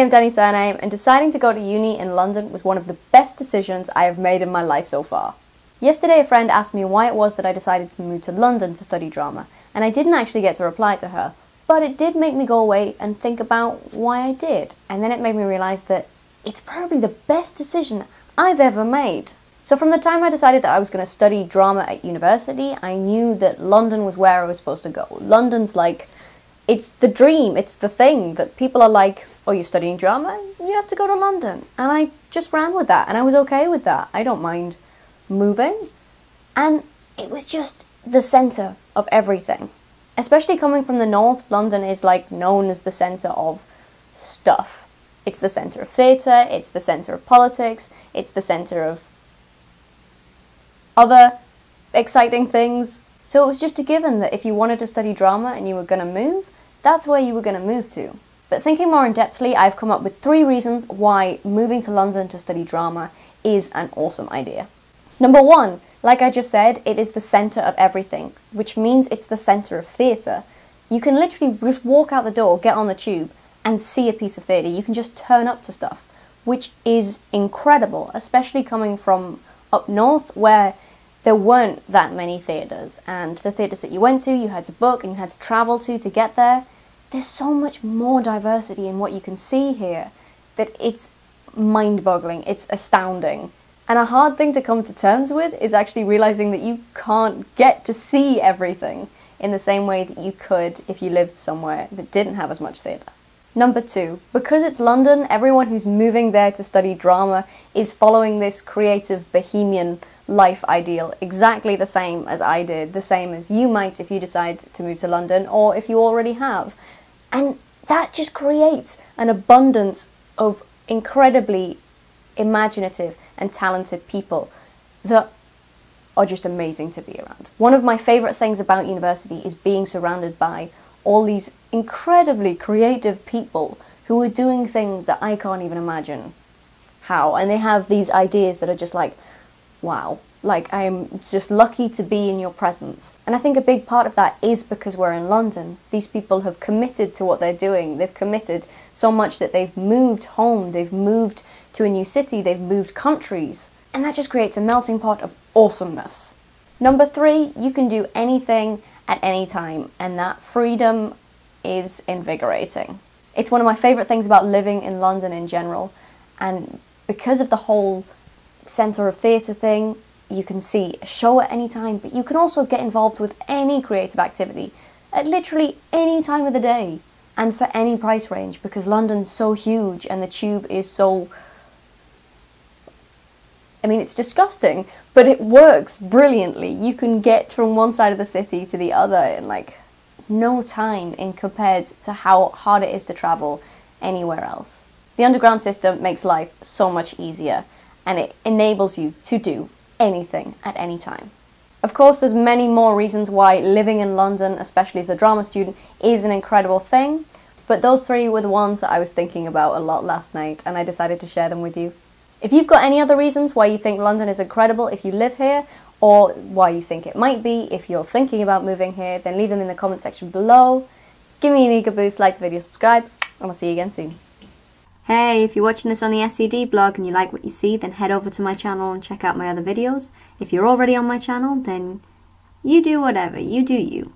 I'm Dani Surname, and deciding to go to uni in London was one of the best decisions I have made in my life so far. Yesterday, a friend asked me why it was that I decided to move to London to study drama, and I didn't actually get to reply to her, but it did make me go away and think about why I did, and then it made me realise that it's probably the best decision I've ever made. So, from the time I decided that I was going to study drama at university, I knew that London was where I was supposed to go. London's like, it's the dream, it's the thing that people are like, oh, you're studying drama? You have to go to London. And I just ran with that, and I was okay with that. I don't mind moving. And it was just the centre of everything. Especially coming from the north, London is like known as the centre of stuff. It's the centre of theatre, it's the centre of politics, it's the centre of other exciting things. So it was just a given that if you wanted to study drama and you were going to move, that's where you were going to move to. But thinking more in depthly, I've come up with three reasons why moving to London to study drama is an awesome idea. Number one, like I just said, it is the centre of everything, which means it's the centre of theatre. You can literally just walk out the door, get on the tube, and see a piece of theatre. You can just turn up to stuff, which is incredible, especially coming from up north where there weren't that many theatres, and the theatres that you went to, you had to book and you had to travel to to get there there's so much more diversity in what you can see here that it's mind boggling, it's astounding. And a hard thing to come to terms with is actually realizing that you can't get to see everything in the same way that you could if you lived somewhere that didn't have as much theatre. Number two, because it's London, everyone who's moving there to study drama is following this creative bohemian life ideal exactly the same as I did, the same as you might if you decide to move to London or if you already have. And that just creates an abundance of incredibly imaginative and talented people that are just amazing to be around. One of my favourite things about university is being surrounded by all these incredibly creative people who are doing things that I can't even imagine how. And they have these ideas that are just like, wow, like I'm just lucky to be in your presence. And I think a big part of that is because we're in London. These people have committed to what they're doing. They've committed so much that they've moved home, they've moved to a new city, they've moved countries. And that just creates a melting pot of awesomeness. Number three, you can do anything at any time, and that freedom is invigorating. It's one of my favourite things about living in London in general, and because of the whole centre of theatre thing, you can see a show at any time, but you can also get involved with any creative activity at literally any time of the day and for any price range because London's so huge and the tube is so. I mean, it's disgusting, but it works brilliantly. You can get from one side of the city to the other in like no time in compared to how hard it is to travel anywhere else. The underground system makes life so much easier and it enables you to do anything at any time. Of course, there's many more reasons why living in London, especially as a drama student, is an incredible thing, but those three were the ones that I was thinking about a lot last night, and I decided to share them with you. If you've got any other reasons why you think London is incredible if you live here, or why you think it might be if you're thinking about moving here, then leave them in the comment section below. Give me an ego boost, like the video, subscribe, and I'll see you again soon. Hey, if you're watching this on the SED blog and you like what you see, then head over to my channel and check out my other videos. If you're already on my channel, then you do whatever, you do you.